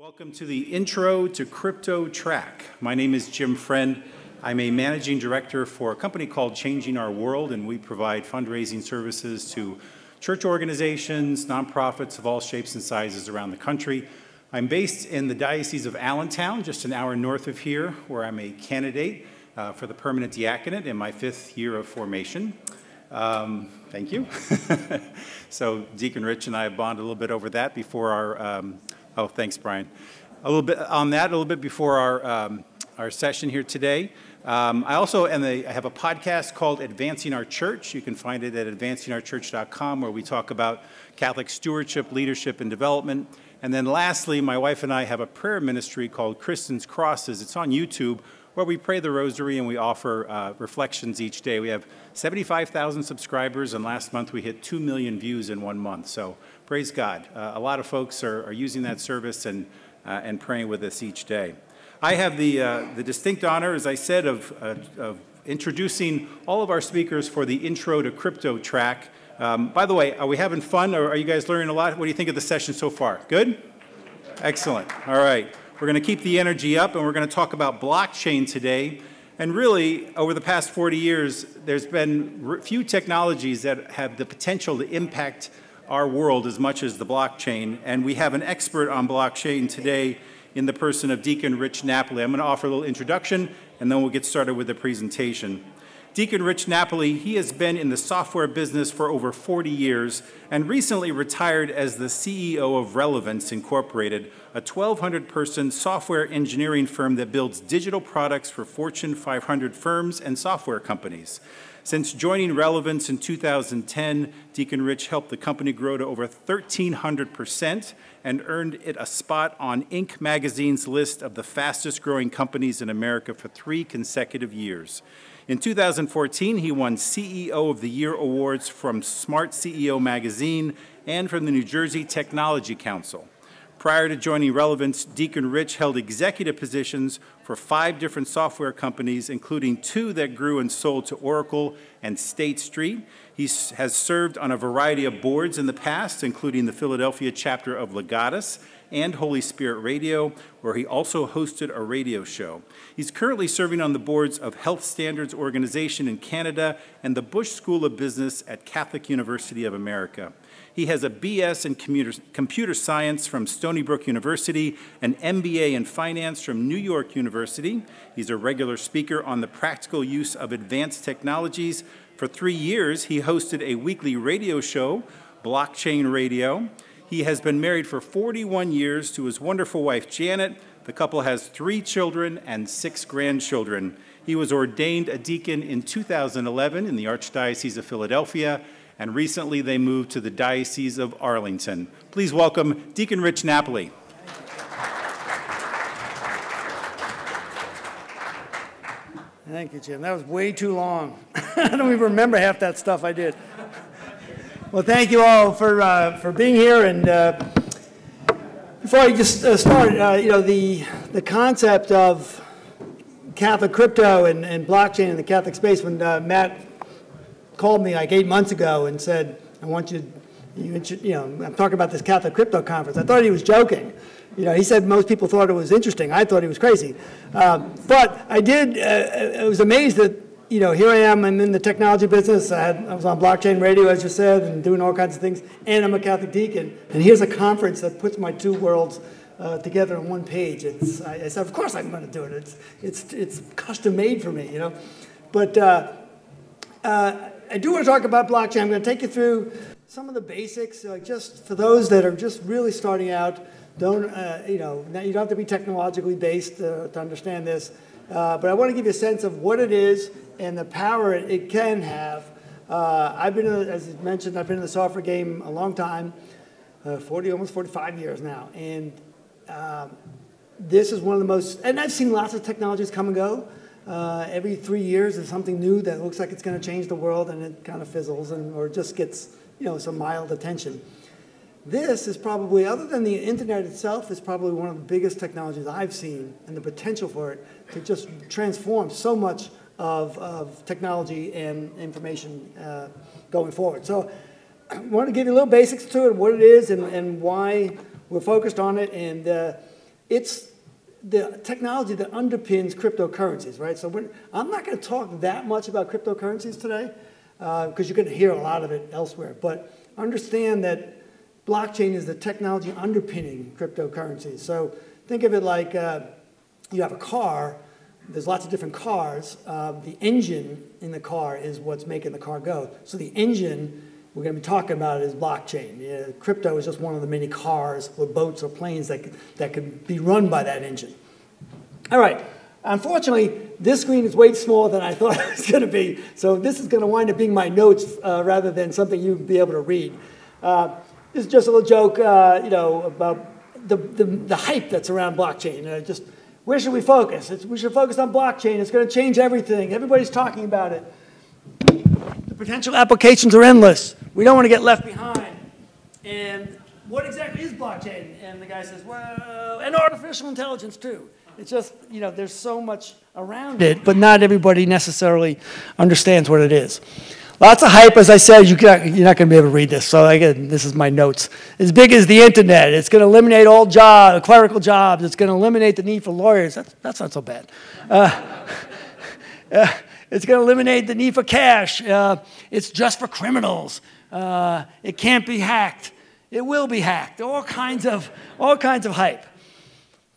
Welcome to the Intro to Crypto track. My name is Jim Friend. I'm a managing director for a company called Changing Our World, and we provide fundraising services to church organizations, nonprofits of all shapes and sizes around the country. I'm based in the Diocese of Allentown, just an hour north of here, where I'm a candidate uh, for the permanent diaconate in my fifth year of formation. Um, thank you. so Deacon Rich and I have bonded a little bit over that before our um, Oh, thanks, Brian. A little bit on that, a little bit before our, um, our session here today. Um, I also am I have a podcast called Advancing Our Church. You can find it at advancingourchurch.com where we talk about Catholic stewardship, leadership, and development. And then lastly, my wife and I have a prayer ministry called Kristen's Crosses. It's on YouTube where we pray the rosary and we offer uh, reflections each day. We have 75,000 subscribers, and last month we hit 2 million views in one month. So praise God. Uh, a lot of folks are, are using that service and, uh, and praying with us each day. I have the, uh, the distinct honor, as I said, of, uh, of introducing all of our speakers for the Intro to Crypto track. Um, by the way, are we having fun or are you guys learning a lot? What do you think of the session so far? Good? Excellent. All right. We're going to keep the energy up and we're going to talk about blockchain today. And really, over the past 40 years, there's been few technologies that have the potential to impact our world as much as the blockchain. And we have an expert on blockchain today in the person of Deacon Rich Napoli. I'm going to offer a little introduction and then we'll get started with the presentation. Deacon Rich Napoli, he has been in the software business for over 40 years and recently retired as the CEO of Relevantz Incorporated, a 1,200 person software engineering firm that builds digital products for Fortune 500 firms and software companies. Since joining Relevantz in 2010, Deacon Rich helped the company grow to over 1,300% and earned it a spot on Inc. magazine's list of the fastest growing companies in America for three consecutive years. In 2014, he won CEO of the Year awards from Smart CEO magazine and from the New Jersey Technology Council. Prior to joining Relevantz, Deacon Rich held executive positions for five different software companies, including two that grew and sold to Oracle and State Street. He has served on a variety of boards in the past, including the Philadelphia chapter of Legatus and Holy Spirit Radio, where he also hosted a radio show. He's currently serving on the boards of Health Standards Organization in Canada and the Busch School of Business at Catholic University of America. He has a BS in computer, computer science from Stony Brook University, an MBA in finance from New York University. He's a regular speaker on the practical use of advanced technologies. For three years, he hosted a weekly radio show, Blockchain Radio. He has been married for 41 years to his wonderful wife, Janet. The couple has three children and six grandchildren. He was ordained a deacon in 2011 in the Archdiocese of Philadelphia, and recently they moved to the Diocese of Arlington. Please welcome Deacon Rich Napoli. Thank you, Jim. That was way too long. I don't even remember half that stuff I did. Well, thank you all for, uh, for being here. And uh, before I just uh, start, uh, you know, the, the concept of Catholic crypto and, and blockchain in the Catholic space, when uh, Matt called me like eight months ago and said, I want you, you, you know, I'm talking about this Catholic crypto conference. I thought he was joking. You know, he said most people thought it was interesting. I thought he was crazy. Uh, but I did, I was amazed that you know, here I am, I'm in the technology business. I, had, I, was on blockchain radio, as you said, and doing all kinds of things. And I'm a Catholic deacon. And here's a conference that puts my two worlds uh, together on one page. It's, I, I, said, of course I'm going to do it. It's, it's, it's custom made for me, you know. But uh, uh, I do want to talk about blockchain. I'm going to take you through some of the basics, uh, just for those that are just really starting out. Don't, uh, you know, you don't have to be technologically based uh, to understand this. Uh, but I want to give you a sense of what it is and the power it, it can have. Uh, I've been, a, as mentioned, I've been in the software game a long time, uh, 40, almost 45 years now. And um, this is one of the most, and I've seen lots of technologies come and go. Uh, every three years, there's something new that looks like it's going to change the world, and it kind of fizzles, and or just gets, you know, some mild attention. This is probably, other than the internet itself, is probably one of the biggest technologies I've seen, and the potential for it to just transform so much of, of technology and information uh, going forward. So I want to give you a little basics to it, what it is and, and why we're focused on it. And uh, it's the technology that underpins cryptocurrencies, right? So I'm not going to talk that much about cryptocurrencies today because uh, you're going to hear a lot of it elsewhere. But understand that blockchain is the technology underpinning cryptocurrencies. So think of it like uh, you have a car, there's lots of different cars. Uh, the engine in the car is what's making the car go. So the engine we're going to be talking about is blockchain. Crypto is just one of the many cars or boats or planes that, that can be run by that engine. All right. Unfortunately, this screen is way smaller than I thought it was going to be. So this is going to wind up being my notes uh, rather than something you'd be able to read. Uh, this is just a little joke, uh, you know, about the, the, the, hype that's around blockchain. Uh, just where should we focus? It's, we should focus on blockchain. It's going to change everything. Everybody's talking about it. The potential applications are endless. We don't want to get left behind. And what exactly is blockchain? And the guy says, well, and artificial intelligence too. It's just, you know, there's so much around it, but not everybody necessarily understands what it is. Lots of hype, as I said, you are not going to be able to read this. So again, this is my notes. As big as the internet. It's going to eliminate all jobs, clerical jobs. It's going to eliminate the need for lawyers. That's, that's not so bad. Uh, uh, it's going to eliminate the need for cash. Uh, it's just for criminals. Uh, it can't be hacked. It will be hacked. All kinds of, all kinds of hype.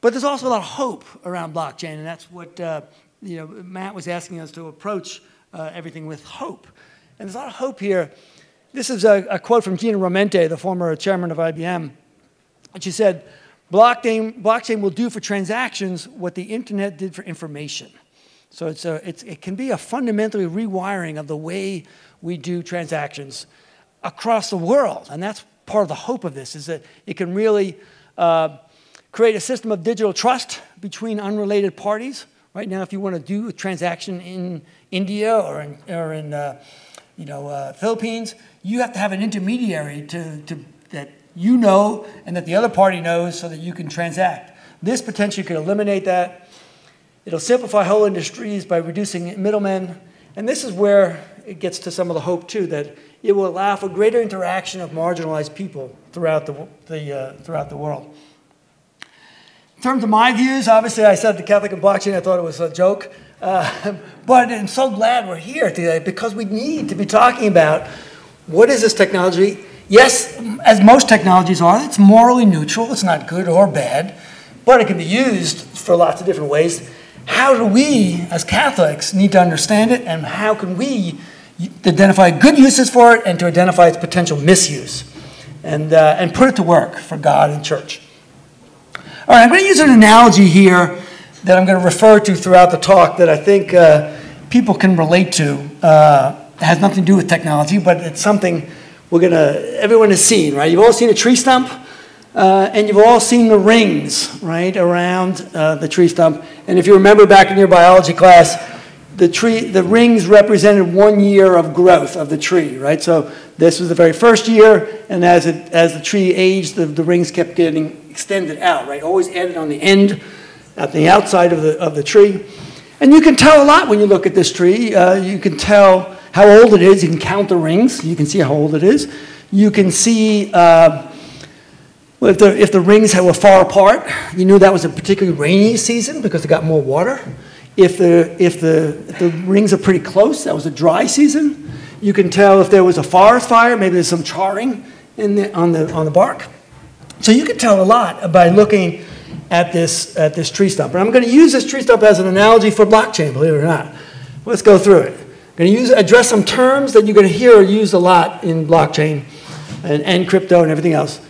But there's also a lot of hope around blockchain, and that's what uh, you know, Matt was asking us to approach uh, everything with hope. And there's a lot of hope here. This is a, a quote from Ginni Rometty, the former chairman of IBM. And she said, blockchain, blockchain will do for transactions what the internet did for information. So it's a, it's, it can be a fundamentally rewiring of the way we do transactions across the world. And that's part of the hope of this, is that it can really uh, create a system of digital trust between unrelated parties. Right now, if you want to do a transaction in India or in, or in uh, you know, uh, Philippines, you have to have an intermediary to, to, that you know and that the other party knows so that you can transact. This potentially could eliminate that. It'll simplify whole industries by reducing middlemen. And this is where it gets to some of the hope, too, that it will allow for greater interaction of marginalized people throughout the, the, uh, throughout the world. In terms of my views, obviously I said the Catholic and blockchain, I thought it was a joke. Uh, but I'm so glad we're here today because we need to be talking about what is this technology. Yes, as most technologies are, it's morally neutral. It's not good or bad, but it can be used for lots of different ways. How do we, as Catholics, need to understand it, and how can we identify good uses for it and to identify its potential misuse, and, uh, and put it to work for God and church? All right, I'm going to use an analogy here that I'm going to refer to throughout the talk that I think uh, people can relate to. Uh, it has nothing to do with technology, but it's something we're going to, everyone has seen, right? You've all seen a tree stump, uh, and you've all seen the rings, right, around uh, the tree stump. And if you remember back in your biology class, the tree, the rings represented one year of growth of the tree, right? So this was the very first year, and as it, as the tree aged, the, the rings kept getting extended out, right? Always added on the end at the outside of the, of the tree. And you can tell a lot when you look at this tree. Uh, you can tell how old it is. You can count the rings. You can see how old it is. You can see uh, if, the, if the rings were far apart, you knew that was a particularly rainy season because it got more water. If the, if, the, if the rings are pretty close, that was a dry season. You can tell if there was a forest fire, maybe there's some charring in the, on, the, on the bark. So you can tell a lot by looking at this, at this tree stump. And I'm going to use this tree stump as an analogy for blockchain, believe it or not. Let's go through it. I'm going to use, address some terms that you're going to hear used a lot in blockchain and, and crypto and everything else.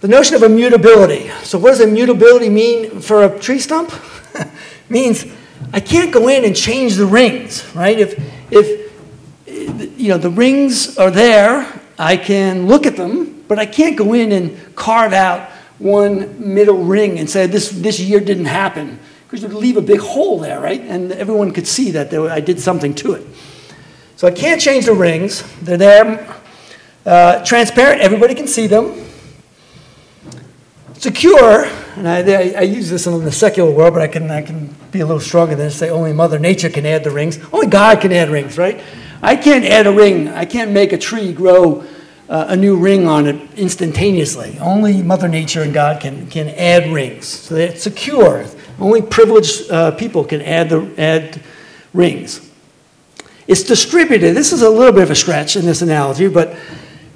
The notion of immutability. So what does immutability mean for a tree stump? means I can't go in and change the rings, right? If, if you know, the rings are there, I can look at them, but I can't go in and carve out one middle ring and say this, this year didn't happen because you'd leave a big hole there, right? And everyone could see that there, I did something to it. So I can't change the rings. They're there. Uh, transparent, everybody can see them. Secure, and I, I, I, use this in the secular world, but I can, I can be a little stronger than say only Mother Nature can add the rings. Only God can add rings, right? I can't add a ring. I can't make a tree grow uh, a new ring on it instantaneously. Only Mother Nature and God can, can add rings. So that it's secure. Only privileged uh, people can add, the, add rings. It's distributed. This is a little bit of a stretch in this analogy, but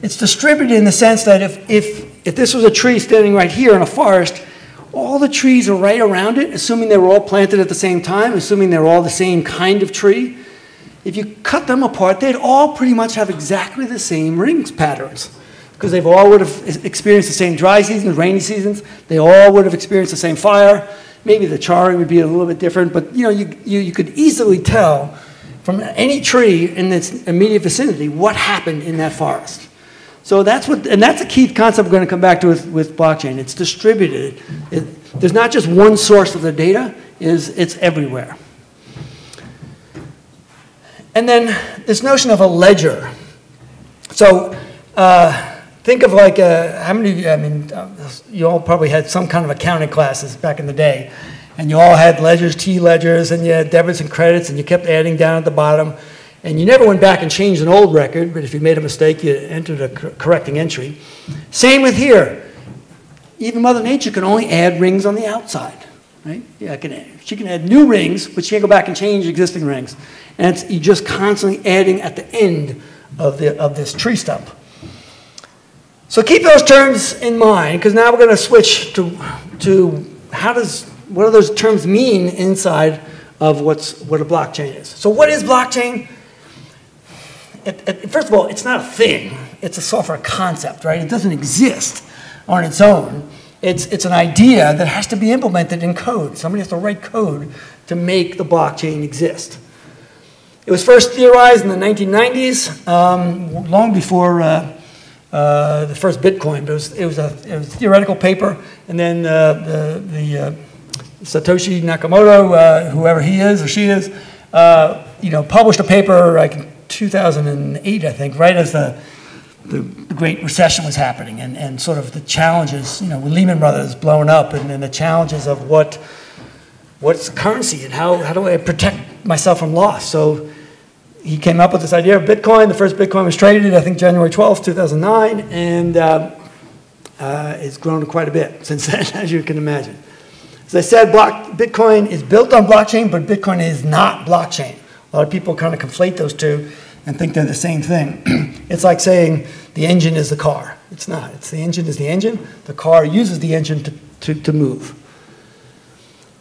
it's distributed in the sense that if, if, if this was a tree standing right here in a forest, all the trees are right around it, assuming they were all planted at the same time, assuming they're all the same kind of tree. If you cut them apart, they'd all pretty much have exactly the same rings patterns because they've all would have experienced the same dry seasons, rainy seasons. They all would have experienced the same fire. Maybe the charring would be a little bit different, but you know, you, you, you could easily tell from any tree in its immediate vicinity what happened in that forest. So that's what, and that's a key concept we're going to come back to with, with blockchain. It's distributed. It, there's not just one source of the data, is it's everywhere. And then this notion of a ledger. So uh, think of like, a, how many, I mean, uh, you all probably had some kind of accounting classes back in the day and you all had ledgers, T ledgers, and you had debits and credits, and you kept adding down at the bottom. And you never went back and changed an old record, but if you made a mistake, you entered a correcting entry. Same with here. Even Mother Nature can only add rings on the outside, right? Yeah, can she can add new rings, but she can't go back and change existing rings. And you're just constantly adding at the end of, the, of this tree stump. So keep those terms in mind, because now we're going to switch to, to how does what do those terms mean inside of what's, what a blockchain is. So what is blockchain? It, it, first of all, it's not a thing. It's a software concept, right? It doesn't exist on its own. It's, it's an idea that has to be implemented in code. Somebody has to write code to make the blockchain exist. It was first theorized in the 1990s, um, long before uh, uh, the first Bitcoin. But it was, it was, a, it was a theoretical paper, and then uh, the, the uh, Satoshi Nakamoto, uh, whoever he is or she is, you know, published a paper like in 2008, I think, right as the, the, Great Recession was happening and, and sort of the challenges, you know, Lehman Brothers blowing up and, and the challenges of what what's currency and how, how do I protect myself from loss. So he came up with this idea of Bitcoin. The first Bitcoin was traded, I think, January 12th, 2009, and uh, uh, it's grown quite a bit since then, as you can imagine. As I said, block, Bitcoin is built on blockchain, but Bitcoin is not blockchain. A lot of people kind of conflate those two and think they're the same thing. it's like saying the engine is the car. It's not. It's the engine is the engine. The car uses the engine to, to, to move.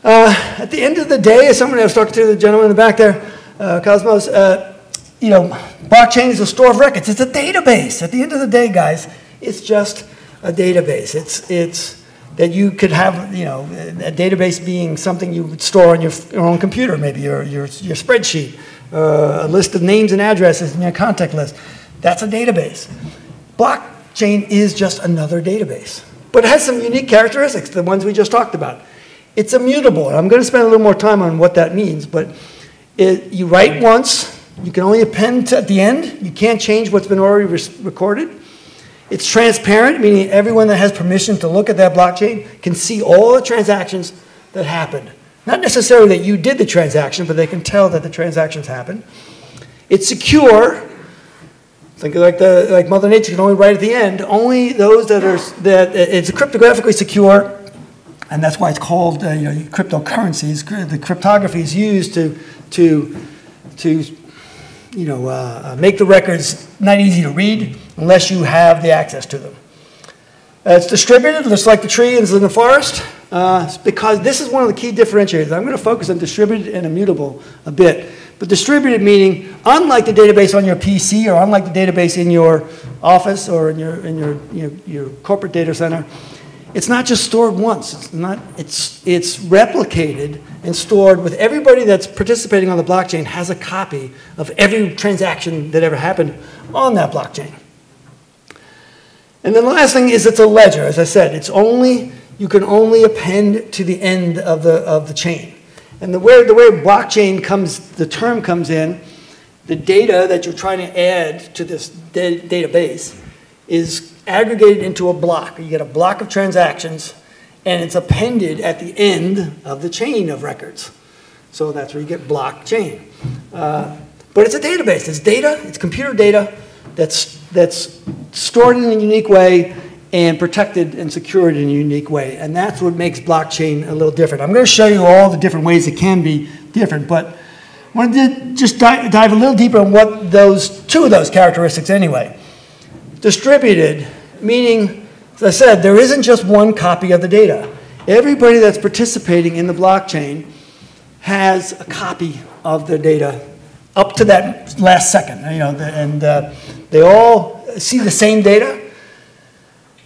Uh, at the end of the day, as someone I was talking to the gentleman in the back there, uh, Cosmos, uh, you know, blockchain is a store of records. It's a database. At the end of the day, guys, it's just a database. It's, it's, that you could have, you know, a database being something you would store on your, your own computer, maybe your, your, your spreadsheet, uh, a list of names and addresses in your contact list. That's a database. Blockchain is just another database, but it has some unique characteristics, the ones we just talked about. It's immutable, I'm going to spend a little more time on what that means, but it, you write once, you can only append at the end, you can't change what's been already recorded. It's transparent, meaning everyone that has permission to look at that blockchain can see all the transactions that happened. Not necessarily that you did the transaction, but they can tell that the transactions happened. It's secure. Think like the like Mother Nature can only write at the end. Only those that are that it's cryptographically secure, and that's why it's called uh, you know cryptocurrencies. The cryptography is used to to to you know, uh, uh, make the records not easy to read unless you have the access to them. Uh, it's distributed, just like the tree is in the forest, uh, because this is one of the key differentiators. I'm going to focus on distributed and immutable a bit. But distributed meaning, unlike the database on your PC or unlike the database in your office or in your, in your, your corporate data center, it's not just stored once. It's, not, it's, it's replicated and stored with everybody that's participating on the blockchain has a copy of every transaction that ever happened on that blockchain. And then the last thing is it's a ledger. As I said, it's only, you can only append to the end of the, of the chain. And the way, the way blockchain comes, the term comes in, the data that you're trying to add to this database is aggregated into a block. You get a block of transactions, and it's appended at the end of the chain of records. So that's where you get blockchain. Uh, but it's a database. It's data. It's computer data that's that's stored in a unique way and protected and secured in a unique way. And that's what makes blockchain a little different. I'm going to show you all the different ways it can be different, but I wanted to just dive, dive a little deeper on what those, two of those characteristics anyway. Distributed, meaning, as I said, there isn't just one copy of the data. Everybody that's participating in the blockchain has a copy of the data up to that last second, you know, and uh, they all see the same data.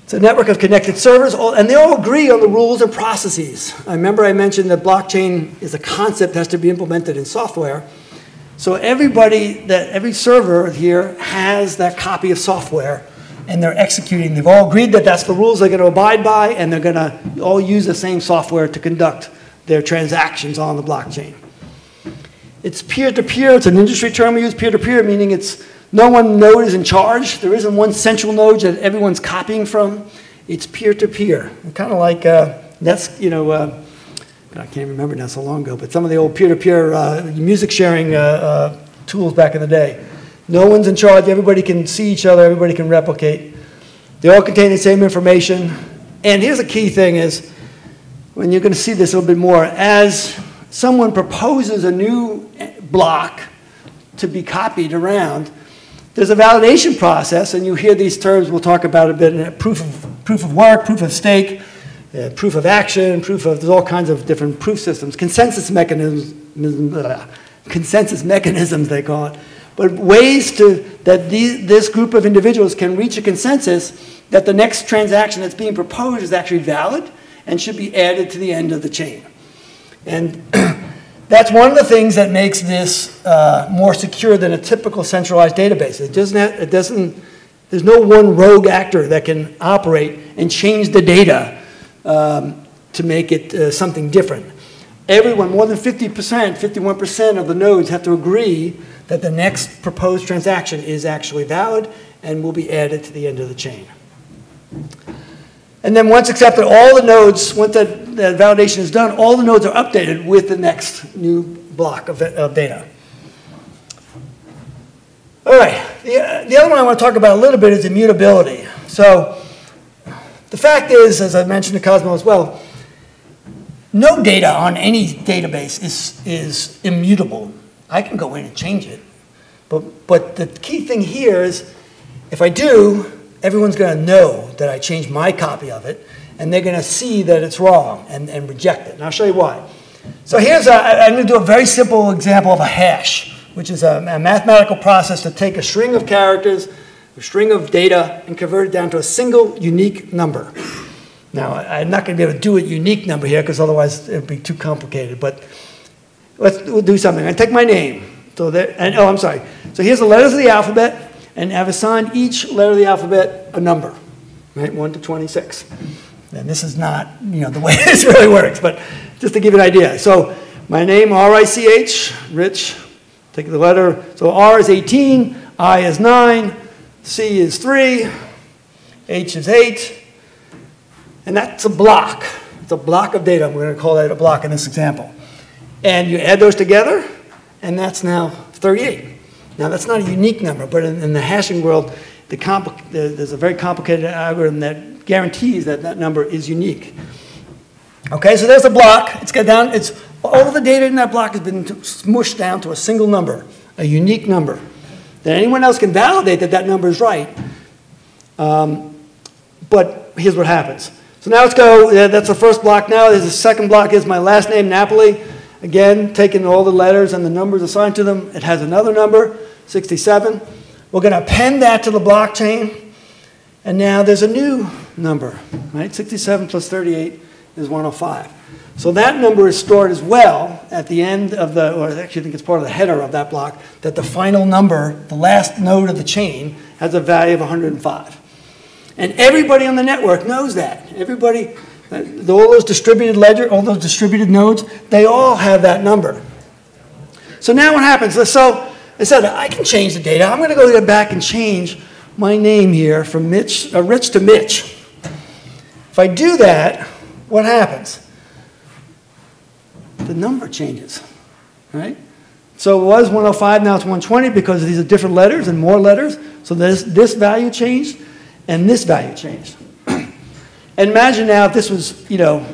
It's a network of connected servers, and they all agree on the rules and processes. I remember I mentioned that blockchain is a concept that has to be implemented in software. So everybody, that every server here has that copy of software, and they're executing. They've all agreed that that's the rules they're going to abide by, and they're going to all use the same software to conduct their transactions on the blockchain. It's peer-to-peer. It's an industry term we use, peer-to-peer, meaning it's no one node is in charge. There isn't one central node that everyone's copying from. It's peer-to-peer. Kind of like uh, that's you know. Uh, I can't remember now so long ago, but some of the old peer-to-peer uh, music sharing uh, uh, tools back in the day. No one's in charge. Everybody can see each other. Everybody can replicate. They all contain the same information. And here's a key thing is, when you're going to see this a little bit more, as someone proposes a new block to be copied around, there's a validation process, and you hear these terms we'll talk about a bit, proof of, proof of work, proof of stake, uh, proof of action, proof of, there's all kinds of different proof systems, consensus mechanisms, consensus mechanisms they call it, but ways to, that these, this group of individuals can reach a consensus that the next transaction that's being proposed is actually valid and should be added to the end of the chain. And that's one of the things that makes this uh, more secure than a typical centralized database. It doesn't, have, it doesn't, there's no one rogue actor that can operate and change the data um, to make it uh, something different. Everyone, more than 50%, 51% of the nodes have to agree that the next proposed transaction is actually valid and will be added to the end of the chain. And then once accepted, all the nodes, once that, that validation is done, all the nodes are updated with the next new block of, of data. All right, the, the other one I want to talk about a little bit is immutability. So the fact is, as I mentioned to Cosmo as well, no data on any database is, is immutable. I can go in and change it. But, but the key thing here is if I do, everyone's going to know that I changed my copy of it, and they're going to see that it's wrong and, and reject it. And I'll show you why. So here's a, I'm going to do a very simple example of a hash, which is a, a mathematical process to take a string of characters, a string of data, and convert it down to a single unique number. Now, I'm not going to be able to do a unique number here because otherwise it would be too complicated, but let's we'll do something. I take my name. So there, and, oh, I'm sorry. So here's the letters of the alphabet and I've assigned each letter of the alphabet a number, right, 1 to 26. And this is not, you know, the way this really works, but just to give you an idea. So my name, R-I-C-H, Rich, take the letter. So R is 18, I is 9, C is 3, H is 8, and that's a block. It's a block of data. We're going to call that a block in this example. And you add those together, and that's now 38. Now, that's not a unique number, but in, in the hashing world, the the, there's a very complicated algorithm that guarantees that that number is unique. Okay, so there's a block. It's got down, it's, all the data in that block has been smushed down to a single number, a unique number. Then anyone else can validate that that number is right. Um, but here's what happens. So now let's go, that's the first block now. There's the second block is my last name, Napoli. Again, taking all the letters and the numbers assigned to them, it has another number. 67. We're going to append that to the blockchain. And now there's a new number, right? 67 plus 38 is 105. So that number is stored as well at the end of the, or I actually think it's part of the header of that block, that the final number, the last node of the chain, has a value of 105. And everybody on the network knows that. Everybody, all those distributed ledger, all those distributed nodes, they all have that number. So now what happens? So I said, I can change the data. I'm going to go back and change my name here from Mitch, uh, Rich to Mitch. If I do that, what happens? The number changes, right? So it was 105, now it's 120 because these are different letters and more letters. So this, this value changed. and this value changed. and imagine now if this was, you know,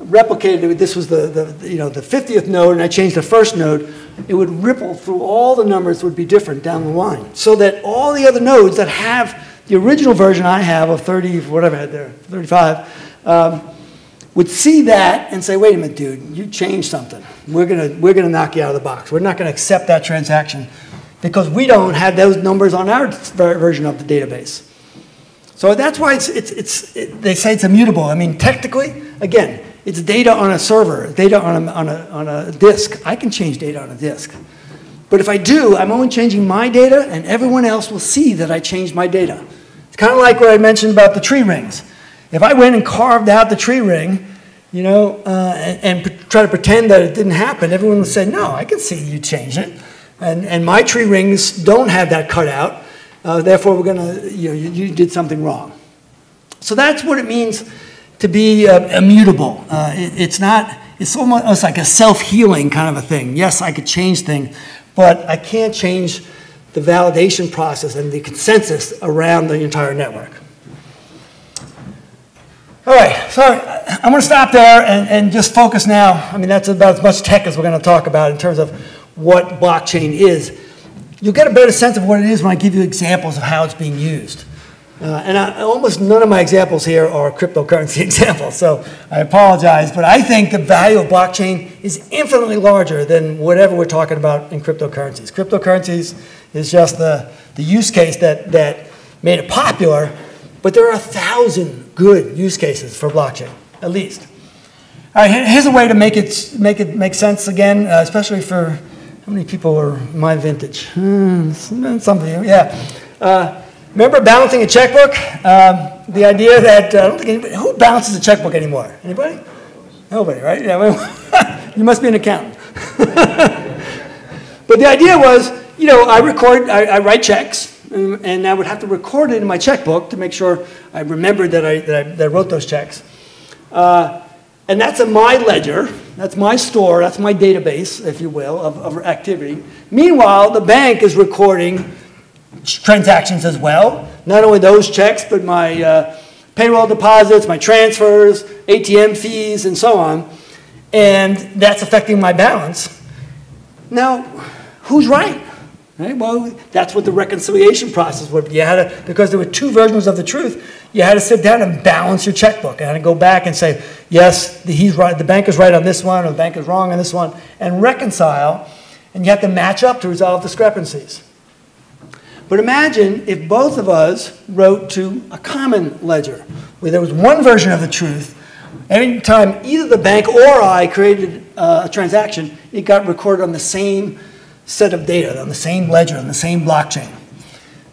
replicated, this was the, the, you know, the 50th node, and I changed the first node, it would ripple through all the numbers would be different down the line. So that all the other nodes that have the original version I have of 30, whatever I had there, 35, um, would see that and say, wait a minute, dude, you changed something. We're gonna, we're gonna knock you out of the box. We're not gonna accept that transaction because we don't have those numbers on our version of the database. So that's why it's, it's, it's it, they say it's immutable. I mean, technically, again, it's data on a server, data on a, on, a, on a disk. I can change data on a disk. But if I do, I'm only changing my data, and everyone else will see that I changed my data. It's kind of like what I mentioned about the tree rings. If I went and carved out the tree ring, you know, uh, and, and try to pretend that it didn't happen, everyone would say, no, I can see you changed it. And, and my tree rings don't have that cut out. Uh, therefore, we're going to, you know, you, you, did something wrong. So that's what it means to be uh, immutable. Uh, it, it's not, it's almost like a self-healing kind of a thing. Yes, I could change things, but I can't change the validation process and the consensus around the entire network. All right, so I'm going to stop there and, and just focus now. I mean, that's about as much tech as we're going to talk about in terms of what blockchain is. You'll get a better sense of what it is when I give you examples of how it's being used. Uh, and I, almost none of my examples here are cryptocurrency examples, so I apologize. But I think the value of blockchain is infinitely larger than whatever we're talking about in cryptocurrencies. Cryptocurrencies is just the, the use case that, that made it popular, but there are a thousand good use cases for blockchain, at least. All right, here's a way to make it make it make sense again, uh, especially for how many people are my vintage? Hmm, some of you, yeah. Uh, remember balancing a checkbook? Um, the idea that uh, I don't think anybody who balances a checkbook anymore. Anybody? Nobody, right? Yeah, well, you must be an accountant. but the idea was, you know, I record, I, I write checks, and I would have to record it in my checkbook to make sure I remembered that I, that I, that I wrote those checks. Uh, and that's a my ledger, that's my store, that's my database, if you will, of, of activity. Meanwhile, the bank is recording transactions as well. Not only those checks, but my uh, payroll deposits, my transfers, ATM fees, and so on. And that's affecting my balance. Now, who's right? Right? Well, that's what the reconciliation process would be. You had to, because there were two versions of the truth, you had to sit down and balance your checkbook. And go back and say, yes, he's right, the bank is right on this one, or the bank is wrong on this one, and reconcile. And you have to match up to resolve discrepancies. But imagine if both of us wrote to a common ledger, where there was one version of the truth. Every time either the bank or I created uh, a transaction, it got recorded on the same set of data on the same ledger, on the same blockchain.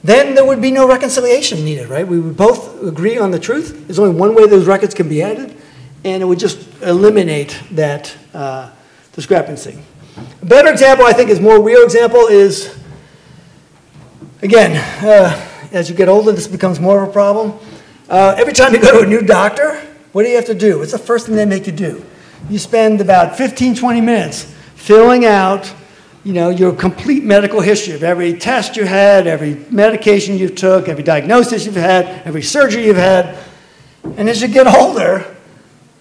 Then there would be no reconciliation needed, right? We would both agree on the truth. There's only one way those records can be added, and it would just eliminate that uh, discrepancy. A better example, I think, is more real example is, again, uh, as you get older, this becomes more of a problem. Uh, every time you go to a new doctor, what do you have to do? What's the first thing they make you do? You spend about 15, 20 minutes filling out you know, your complete medical history of every test you had, every medication you took, every diagnosis you've had, every surgery you've had. And as you get older,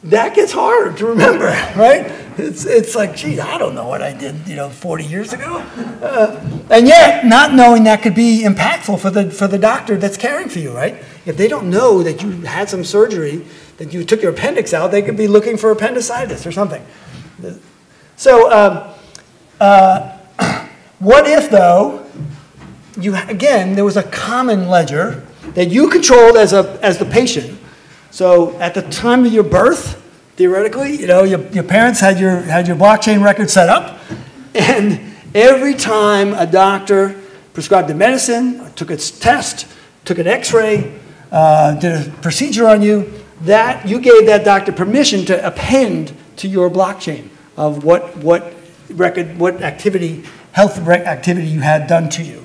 that gets harder to remember, right? It's, it's like, geez, I don't know what I did, you know, 40 years ago. Uh, and yet, not knowing that could be impactful for the, for the doctor that's caring for you, right? If they don't know that you had some surgery, that you took your appendix out, they could be looking for appendicitis or something. So, um, uh, what if, though, you, again, there was a common ledger that you controlled as, a, as the patient? So at the time of your birth, theoretically, you know, your, your parents had your, had your blockchain record set up, and every time a doctor prescribed a medicine, took its test, took an x-ray, uh, did a procedure on you, that you gave that doctor permission to append to your blockchain of what, what record, what activity health activity you had done to you.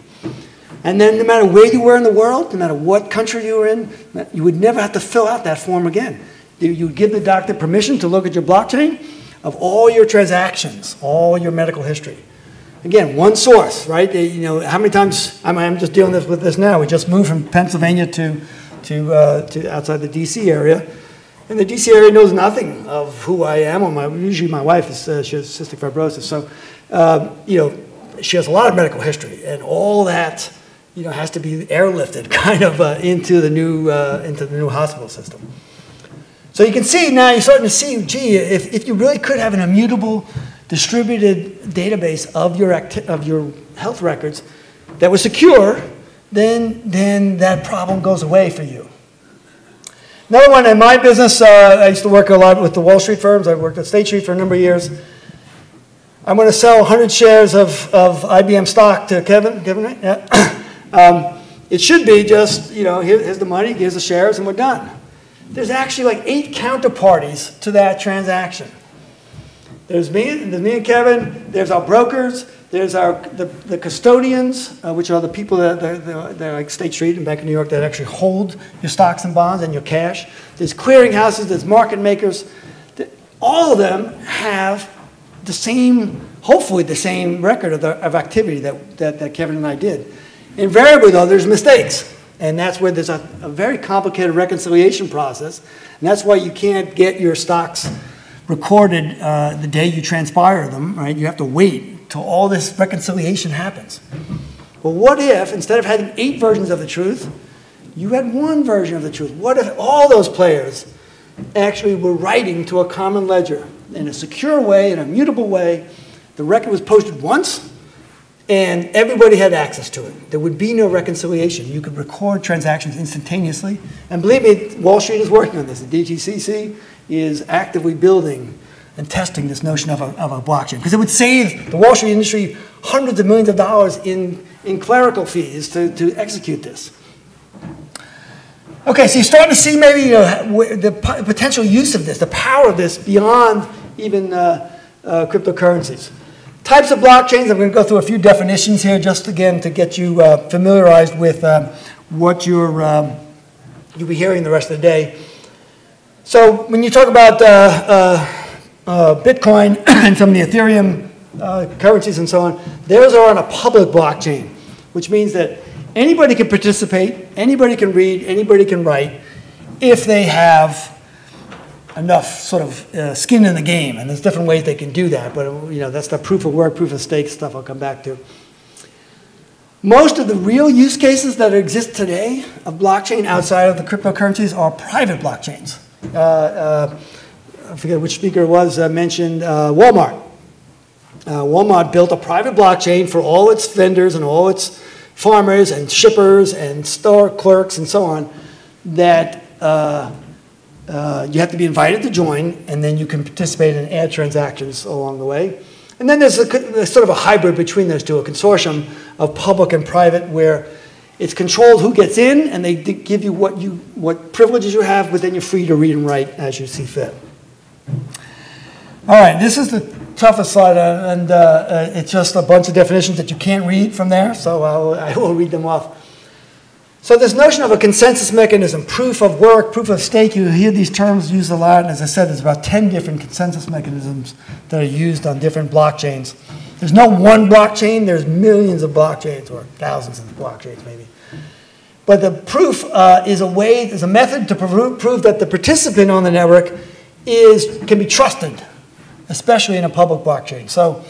And then no matter where you were in the world, no matter what country you were in, you would never have to fill out that form again. You would give the doctor permission to look at your blockchain of all your transactions, all your medical history. Again, one source, right? You know, how many times, I'm, I'm just dealing with this now. We just moved from Pennsylvania to, to, uh, to outside the DC area. And the DC area knows nothing of who I am, or my, usually my wife is, uh, she has cystic fibrosis. So, um, you know, she has a lot of medical history, and all that, you know, has to be airlifted kind of uh, into the new, uh, into the new hospital system. So you can see now, you're starting to see, gee, if, if you really could have an immutable, distributed database of your, of your health records that was secure, then, then that problem goes away for you. Another one in my business, uh, I used to work a lot with the Wall Street firms. I worked at State Street for a number of years. I'm going to sell 100 shares of, of IBM stock to Kevin. Kevin, right? Yeah. um, it should be just, you know, here, here's the money, here's the shares, and we're done. There's actually like eight counterparties to that transaction. There's me, there's me and Kevin, there's our brokers, there's our, the, the custodians, uh, which are the people that, that, that, that like State Street and Bank of New York that actually hold your stocks and bonds and your cash. There's clearinghouses, there's market makers. All of them have the same, hopefully the same record of, the, of activity that, that, that Kevin and I did. Invariably, though, there's mistakes. And that's where there's a, a very complicated reconciliation process. And that's why you can't get your stocks recorded uh, the day you transpire them, right? You have to wait till all this reconciliation happens. Well, what if, instead of having eight versions of the truth, you had one version of the truth? What if all those players actually were writing to a common ledger in a secure way, in a mutable way? The record was posted once, and everybody had access to it. There would be no reconciliation. You could record transactions instantaneously. And believe me, Wall Street is working on this. The DTCC is actively building and testing this notion of a, of a blockchain because it would save the Wall Street industry hundreds of millions of dollars in, in clerical fees to, to execute this. Okay, so you're starting to see maybe you know, the potential use of this, the power of this beyond even uh, uh, cryptocurrencies. Types of blockchains, I'm going to go through a few definitions here just again to get you uh, familiarized with um, what you're, um, you'll be hearing the rest of the day. So when you talk about uh, uh, uh, Bitcoin and some of the Ethereum currencies and so on, those are on a public blockchain, which means that anybody can participate, anybody can read, anybody can write if they have enough sort of uh, skin in the game. And there's different ways they can do that, but you know that's the proof of work, proof of stake stuff I'll come back to. Most of the real use cases that exist today of blockchain outside of the cryptocurrencies are private blockchains. Uh, uh, I forget which speaker was, mentioned uh, Walmart. Uh, Walmart built a private blockchain for all its vendors and all its farmers and shippers and store clerks and so on that uh, uh, you have to be invited to join and then you can participate in ad transactions along the way. And then there's a, sort of a hybrid between those two, a consortium of public and private where it's controlled who gets in and they give you what, you, what privileges you have, but then you're free to read and write as you see fit. All right, this is the toughest slide, uh, and uh, uh, it's just a bunch of definitions that you can't read from there, so I'll, I will read them off. So this notion of a consensus mechanism, proof of work, proof of stake, you hear these terms used a lot, and as I said, there's about 10 different consensus mechanisms that are used on different blockchains. There's no one blockchain, there's millions of blockchains, or thousands of blockchains maybe. But the proof uh, is a way, is a method to prove, prove that the participant on the network is, can be trusted, especially in a public blockchain. So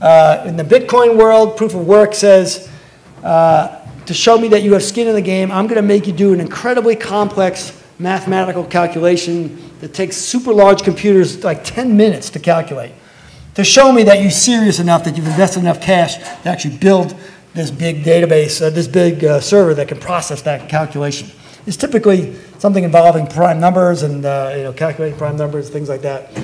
uh, in the Bitcoin world, proof of work says, uh, to show me that you have skin in the game, I'm going to make you do an incredibly complex mathematical calculation that takes super large computers like 10 minutes to calculate. To show me that you're serious enough, that you've invested enough cash to actually build this big database, uh, this big uh, server that can process that calculation. It's typically something involving prime numbers and uh, you know, calculating prime numbers, things like that.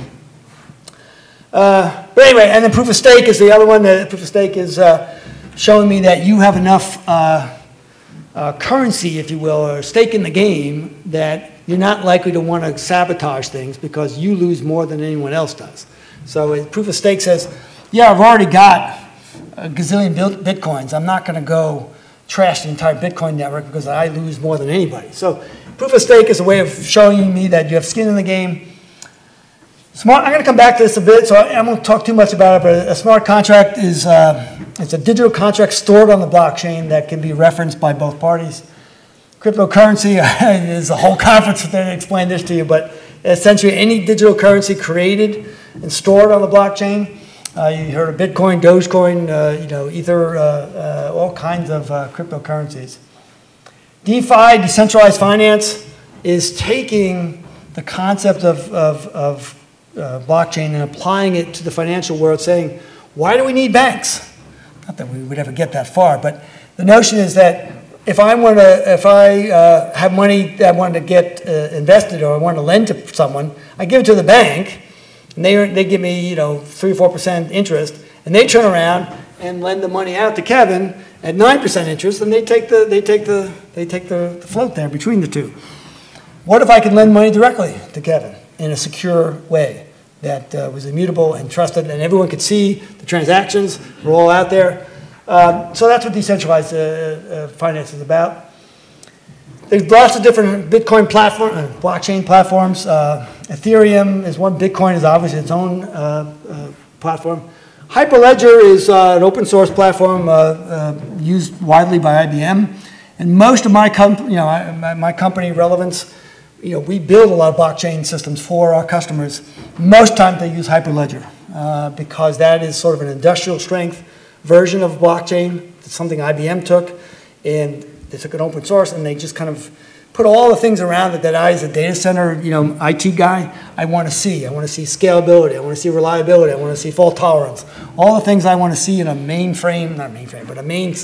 Uh, but anyway, and then proof of stake is the other one. The proof of stake is uh, showing me that you have enough uh, uh, currency, if you will, or stake in the game that you're not likely to want to sabotage things because you lose more than anyone else does. So proof of stake says, yeah, I've already got a gazillion bitcoins. I'm not going to go trash the entire Bitcoin network because I lose more than anybody. So Proof of stake is a way of showing me that you have skin in the game. Smart, I'm going to come back to this a bit, so I, won't talk too much about it, but a smart contract is uh, it's a digital contract stored on the blockchain that can be referenced by both parties. cryptocurrency is a whole conference to explain this to you, but essentially any digital currency created and stored on the blockchain. Uh, you heard of Bitcoin, Dogecoin, uh, you know, Ether, uh, uh all kinds of uh, cryptocurrencies. DeFi, decentralized finance, is taking the concept of, of, of uh, blockchain and applying it to the financial world, saying, why do we need banks? Not that we would ever get that far, but the notion is that if I want to, if I uh, have money that I want to get uh, invested or I want to lend to someone, I give it to the bank, and they, they give me, you know, three or four percent interest, and they turn around and lend the money out to Kevin at nine percent interest, and they take the, they take the, they take the, the float there between the two. What if I could lend money directly to Kevin in a secure way that uh, was immutable and trusted, and everyone could see the transactions were all out there? Um, so that's what decentralized uh, uh, finance is about. There's lots of different Bitcoin platform, uh, blockchain platforms. Uh, Ethereum is one. Bitcoin is obviously its own uh, uh, platform. Hyperledger is an open source platform used widely by IBM. And most of my, you know, my, my company Relevantz, you know, we build a lot of blockchain systems for our customers. Most times they use Hyperledger because that is sort of an industrial strength version of blockchain. It's something IBM took, and they took an open source and they just kind of put all the things around it that I, as a data center, you know, IT guy, I want to see. I want to see scalability. I want to see reliability. I want to see fault tolerance. All the things I want to see in a mainframe, not mainframe, but a main,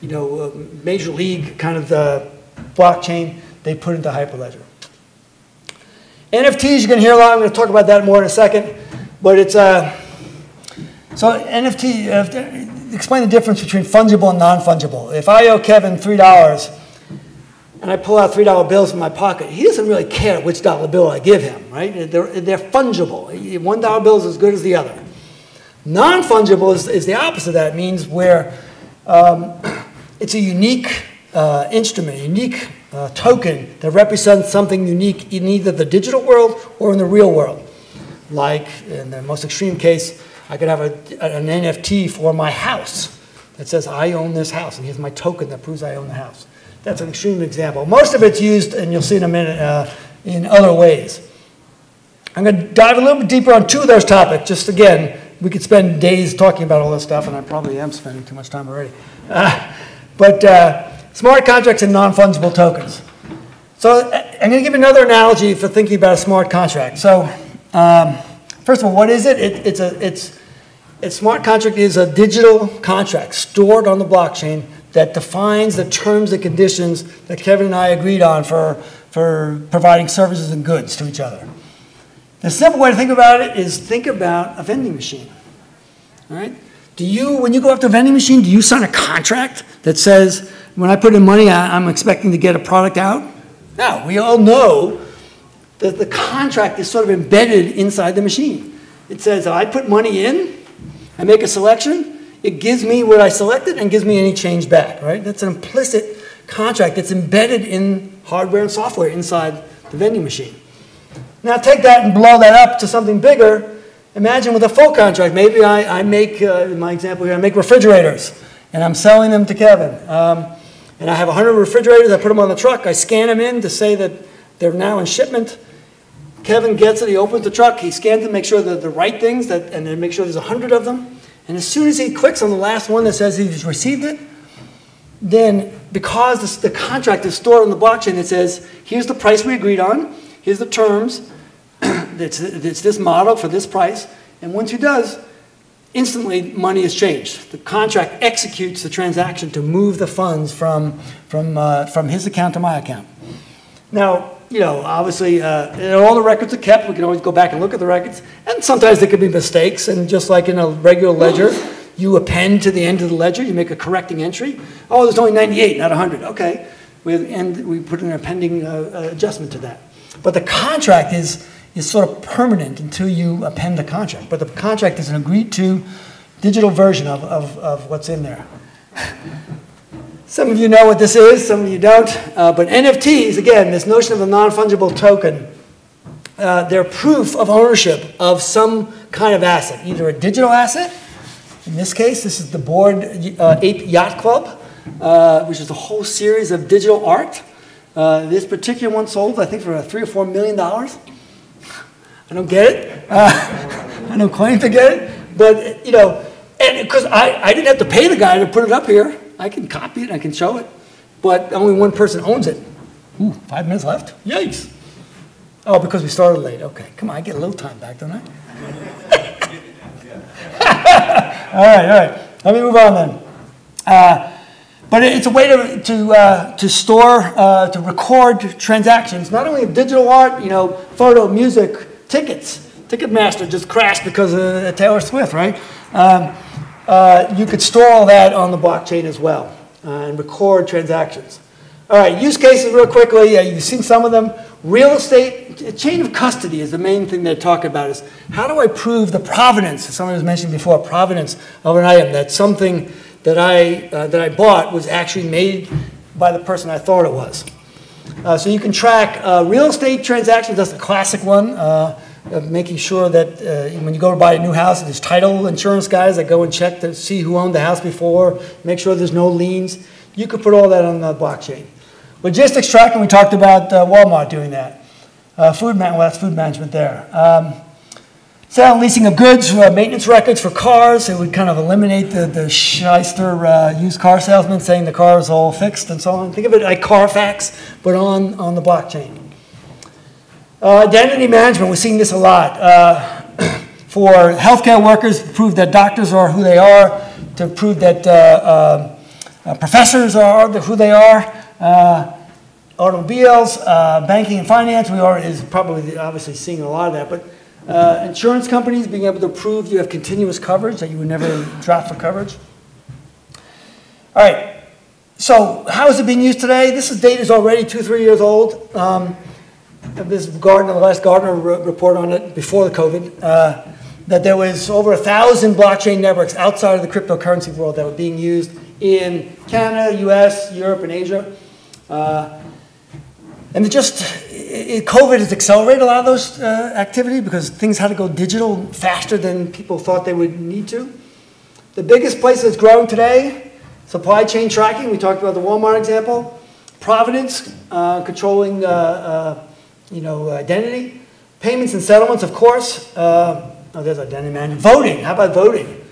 you know, uh, major league kind of the blockchain, they put into Hyperledger. NFTs, you're going to hear a lot. I'm going to talk about that more in a second. But it's, uh, so NFT, uh, explain the difference between fungible and non-fungible. If I owe Kevin $3 and I pull out $3 bills from my pocket, he doesn't really care which dollar bill I give him, right? They're, they're fungible. One dollar bill is as good as the other. Non-fungible is, is the opposite of that. It means where um, it's a unique uh, instrument, unique uh, token that represents something unique in either the digital world or in the real world. Like, in the most extreme case, I could have a, an NFT for my house that says I own this house, and here's my token that proves I own the house. That's an extreme example. Most of it's used, and you'll see in a minute, uh, in other ways. I'm going to dive a little bit deeper on two of those topics. Just again, we could spend days talking about all this stuff, and I probably am spending too much time already. Uh, but uh, smart contracts and non-fungible tokens. So I'm going to give you another analogy for thinking about a smart contract. So um, first of all, what is it? it it's a it's a smart contract is a digital contract stored on the blockchain that defines the terms and conditions that Kevin and I agreed on for, for providing services and goods to each other. The simple way to think about it is think about a vending machine. All right? Do you, when you go up to a vending machine, do you sign a contract that says, when I put in money, I, I'm expecting to get a product out? No, we all know that the contract is sort of embedded inside the machine. It says, I put money in, I make a selection, it gives me what I selected and gives me any change back, right? That's an implicit contract that's embedded in hardware and software inside the vending machine. Now take that and blow that up to something bigger. Imagine with a full contract, maybe I, I make, uh, in my example here, I make refrigerators and I'm selling them to Kevin. Um, and I have 100 refrigerators, I put them on the truck, I scan them in to say that they're now in shipment. Kevin gets it, he opens the truck, he scans to make sure they're the right things, that, and then make sure there's a hundred of them. And as soon as he clicks on the last one that says he's received it, then because the contract is stored on the blockchain, it says, here's the price we agreed on, here's the terms, it's, it's this model for this price, and once he does, instantly money is changed. The contract executes the transaction to move the funds from, from, uh, from his account to my account. Now, you know, obviously, uh, all the records are kept. We can always go back and look at the records. And sometimes there could be mistakes. And just like in a regular ledger, you append to the end of the ledger, you make a correcting entry. Oh, there's only 98, not 100. Okay. We, and we put an appending uh, adjustment to that. But the contract is, is sort of permanent until you append the contract. But the contract is an agreed to digital version of, of, of what's in there. Some of you know what this is, some of you don't. Uh, but NFTs, again, this notion of a non-fungible token, uh, they're proof of ownership of some kind of asset, either a digital asset, in this case, this is the Bored uh, Ape Yacht Club, uh, which is a whole series of digital art Uh, this particular one sold, I think, for three or four million dollars. I don't get it. Uh, I don't claim to get it, but you know, and because I, I didn't have to pay the guy to put it up here, I can copy it, I can show it, but only one person owns it. Ooh, five minutes left. Yikes! Oh, because we started late. Okay, come on, I get a little time back, don't I? all right, all right. Let me move on then. Uh, but it's a way to, to, uh, to store, uh, to record transactions, not only of digital art, you know, photo, music, tickets. Ticketmaster just crashed because of Taylor Swift, right? Um, uh, you could store all that on the blockchain as well uh, and record transactions. All right, use cases real quickly. Uh, you've seen some of them. Real estate, chain of custody is the main thing they talk about is how do I prove the provenance, as someone was mentioning before, provenance of an item, that something that I, uh, that I bought was actually made by the person I thought it was. Uh, so you can track uh, real estate transactions, that's the classic one, uh, of making sure that uh, when you go to buy a new house, there's title insurance guys that go and check to see who owned the house before, make sure there's no liens. You could put all that on the blockchain. Logistics tracking, we talked about uh, Walmart doing that. food, man- well, that's food management there. Um, Sale and leasing of goods, uh, maintenance records for cars. It would kind of eliminate the, the shyster uh, used car salesman saying the car is all fixed and so on. Think of it like Carfax, but on, on the blockchain. Uh, identity management, we're seeing this a lot. Uh, for healthcare workers, prove that doctors are who they are, to prove that uh, uh, professors are who they are automobiles, uh, banking and finance, we are is probably obviously seeing a lot of that. But uh, insurance companies being able to prove you have continuous coverage, that you would never drop for coverage. All right, so how is it being used today? This is data is already two, three years old. Um, this Gartner, the last Gartner report on it before the COVID, uh, that there was over a thousand blockchain networks outside of the cryptocurrency world that were being used in Canada, US, Europe, and Asia. Uh, and it just, it, COVID has accelerated a lot of those uh, activity because things had to go digital faster than people thought they would need to. The biggest place that's growing today, supply chain tracking. We talked about the Walmart example. Providence, uh, controlling, uh, uh you know, identity. Payments and settlements, of course. Uh, oh, there's identity management. Voting. How about voting?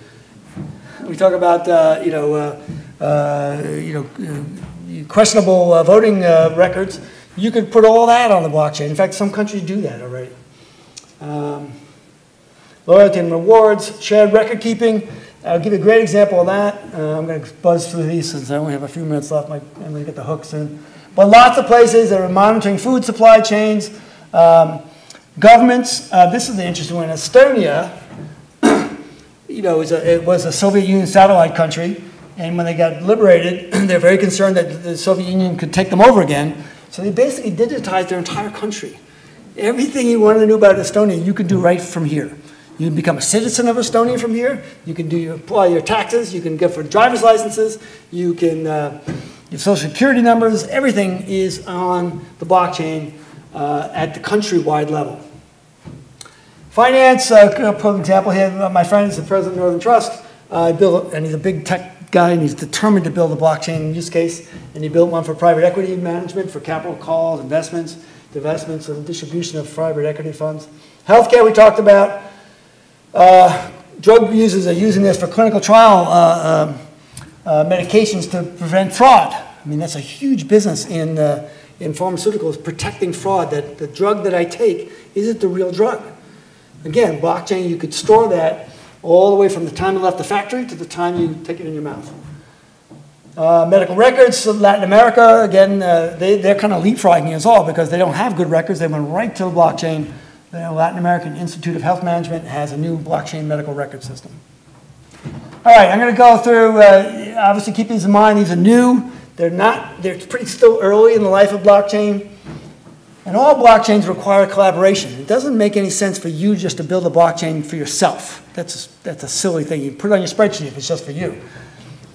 We talk about, uh, you know, you know, questionable voting records. You could put all that on the blockchain. In fact, some countries do that already. Um, loyalty and rewards, shared record keeping. I'll give you a great example of that. Uh, I'm going to buzz through these since I only have a few minutes left. I'm going to get the hook soon. But lots of places that are monitoring food supply chains. Um, governments, uh, this is the interesting one. Estonia, you know, was a, it was a Soviet Union satellite country. And when they got liberated, they're very concerned that the Soviet Union could take them over again. So they basically digitized their entire country. Everything you wanted to know about Estonia, you can do right from here. You can become a citizen of Estonia from here. You can do your, apply your taxes. You can get for driver's licenses. You can uh, your social security numbers. Everything is on the blockchain uh, at the countrywide level. Finance, uh, I'll put an example here. My friend is the president of Northern Trust. Uh, built, and he's a big tech guy and he's determined to build a blockchain use case. And he built one for private equity management, for capital calls, investments, divestments, and distribution of private equity funds. Healthcare, we talked about. Uh, drug users are using this for clinical trial uh, um, uh, medications to prevent fraud. I mean, that's a huge business in, uh, in pharmaceuticals, protecting fraud, that the drug that I take, is it the real drug? Again, blockchain, you could store that all the way from the time it left the factory to the time you take it in your mouth. Uh, medical records, Latin America, again, uh, they, they're kind of leapfrogging us all because they don't have good records. They went right to the blockchain. The Latin American Institute of Health Management has a new blockchain medical record system. All right, I'm going to go through, uh, obviously keep these in mind. These are new. They're not, they're pretty still early in the life of blockchain. And all blockchains require collaboration. It doesn't make any sense for you just to build a blockchain for yourself. That's, that's a silly thing. You put it on your spreadsheet if it's just for you.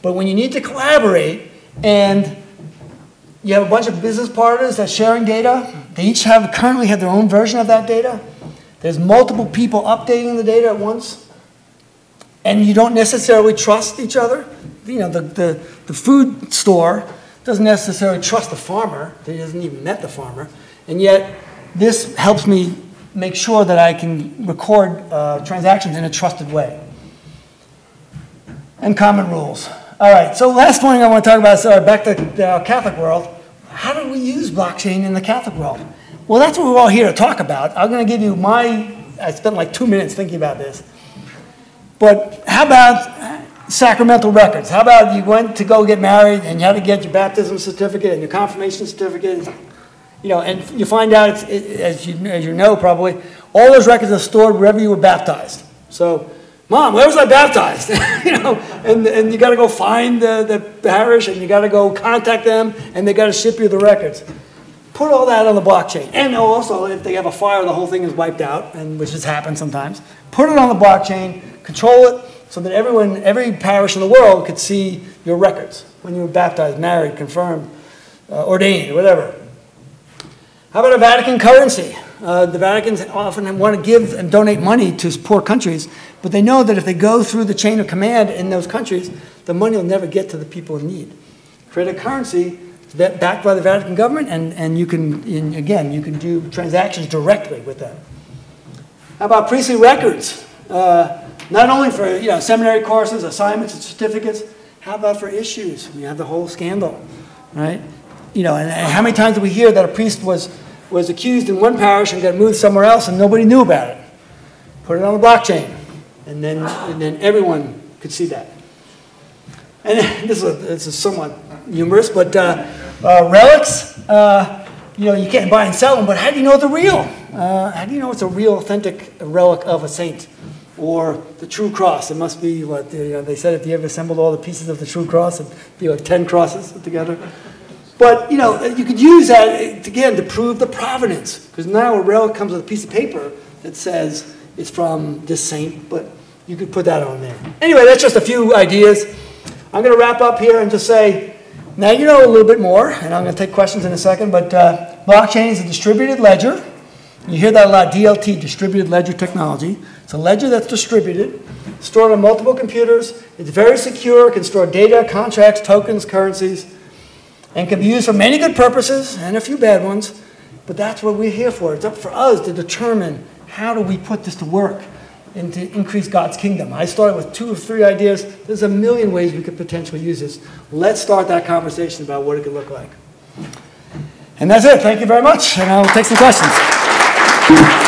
But when you need to collaborate and you have a bunch of business partners that are sharing data, they each have currently have their own version of that data. There's multiple people updating the data at once. And you don't necessarily trust each other. You know, the, the, the food store doesn't necessarily trust the farmer, he hasn't even met the farmer, and yet this helps me make sure that I can record uh, transactions in a trusted way. And common rules. All right, so last thing I want to talk about is uh, back to the uh, Catholic world. How do we use blockchain in the Catholic world? Well, that's what we're all here to talk about. I'm going to give you my, I spent like two minutes thinking about this. But how about sacramental records? How about you went to go get married and you had to get your baptism certificate and your confirmation certificate? You know, and you find out, it, as, you, as you know probably, all those records are stored wherever you were baptized. So, Mom, where was I baptized? you know, and, and you got to go find the, the parish and you got to go contact them and they got to ship you the records. Put all that on the blockchain. And also, if they have a fire, the whole thing is wiped out, and which has happened sometimes. Put it on the blockchain, control it, so that everyone, every parish in the world could see your records when you were baptized, married, confirmed, uh, ordained, whatever. How about a Vatican currency? Uh, the Vatican often want to give and donate money to poor countries, but they know that if they go through the chain of command in those countries, the money will never get to the people in need. Create a currency that backed by the Vatican government, and, and you can, in, again, you can do transactions directly with them. How about priestly records? Uh, not only for you know, seminary courses, assignments, and certificates, how about for issues? We have the whole scandal, right? You know, and, and how many times do we hear that a priest was, was accused in one parish and got moved somewhere else and nobody knew about it? Put it on the blockchain, and then, and then everyone could see that. And this is, a, this is somewhat humorous, but uh, uh, relics, uh, you know, you can't buy and sell them, but how do you know they're real? Uh, how do you know it's a real, authentic relic of a saint? Or the true cross. It must be what they said if you ever assembled all the pieces of the true cross, it'd be like 10 crosses together. But, you know, you could use that, again, to prove the provenance. Because now a relic comes with a piece of paper that says it's from this saint, but you could put that on there. Anyway, that's just a few ideas. I'm going to wrap up here and just say, now you know a little bit more, and I'm going to take questions in a second, but uh, blockchain is a distributed ledger. You hear that a lot, DLT, distributed ledger technology. It's a ledger that's distributed, stored on multiple computers. It's very secure, can store data, contracts, tokens, currencies, and can be used for many good purposes and a few bad ones. But that's what we're here for. It's up for us to determine how do we put this to work and to increase God's kingdom. I started with two or three ideas. There's a million ways we could potentially use this. Let's start that conversation about what it could look like. And that's it. Thank you very much. And I'll take some questions.